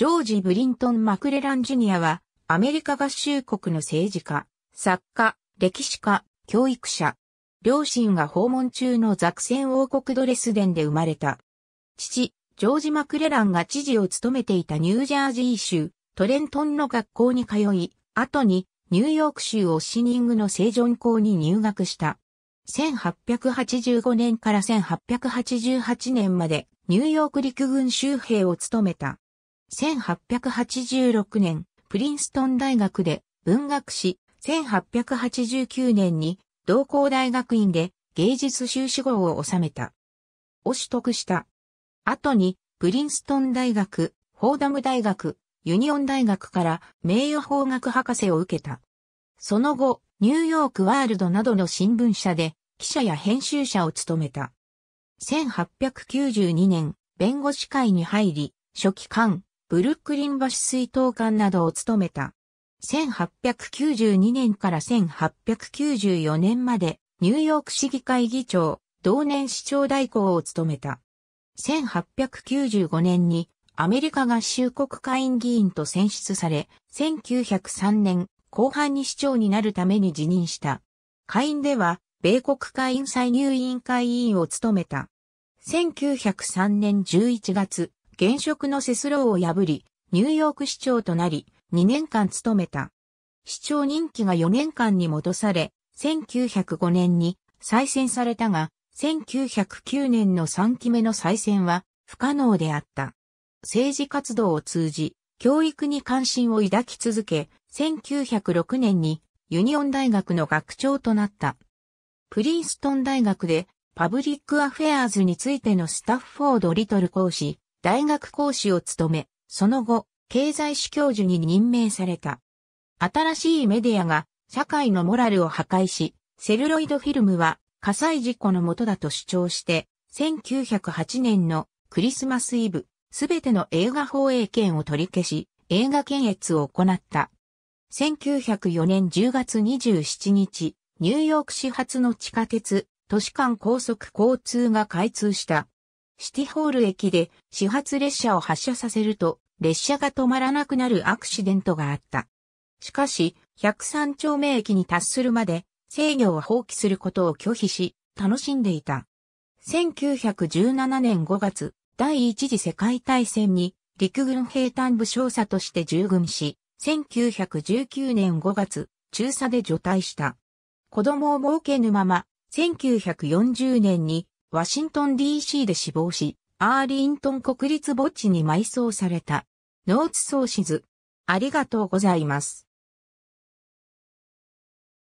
ジョージ・ブリントン・マクレラン・ジュニアは、アメリカ合衆国の政治家、作家、歴史家、教育者。両親が訪問中のザクセン王国ドレスデンで生まれた。父、ジョージ・マクレランが知事を務めていたニュージャージー州、トレントンの学校に通い、後にニューヨーク州オッシニングの聖ジョン校に入学した。1885年から1888年までニューヨーク陸軍州兵を務めた。1886年、プリンストン大学で文学史、1889年に同校大学院で芸術修士号を収めた。を取得した。後に、プリンストン大学、フォーダム大学、ユニオン大学から名誉法学博士を受けた。その後、ニューヨークワールドなどの新聞社で記者や編集者を務めた。1892年、弁護士会に入り、初期官、ブルックリン橋水道官などを務めた。1892年から1894年までニューヨーク市議会議長、同年市長代行を務めた。1895年にアメリカ合衆国会員議員と選出され、1903年後半に市長になるために辞任した。会員では、米国会員再入委員会委員を務めた。1903年11月、現職のセスローを破り、ニューヨーク市長となり、2年間務めた。市長任期が4年間に戻され、1905年に再選されたが、1909年の3期目の再選は不可能であった。政治活動を通じ、教育に関心を抱き続け、1906年にユニオン大学の学長となった。プリンストン大学で public affairs についてのスタッフォード・リトル講師、大学講師を務め、その後、経済史教授に任命された。新しいメディアが社会のモラルを破壊し、セルロイドフィルムは火災事故のもとだと主張して、1908年のクリスマスイブ、すべての映画放映権を取り消し、映画検閲を行った。1904年10月27日、ニューヨーク市発の地下鉄、都市間高速交通が開通した。シティホール駅で始発列車を発車させると、列車が止まらなくなるアクシデントがあった。しかし、103丁目駅に達するまで、制御を放棄することを拒否し、楽しんでいた。1917年5月、第一次世界大戦に陸軍兵隊部少佐として従軍し、1919年5月、中佐で除隊した。子供を設けぬまま、1940年にワシントン DC で死亡し、アーリントン国立墓地に埋葬された。 Notes Sources。ありがとうございます。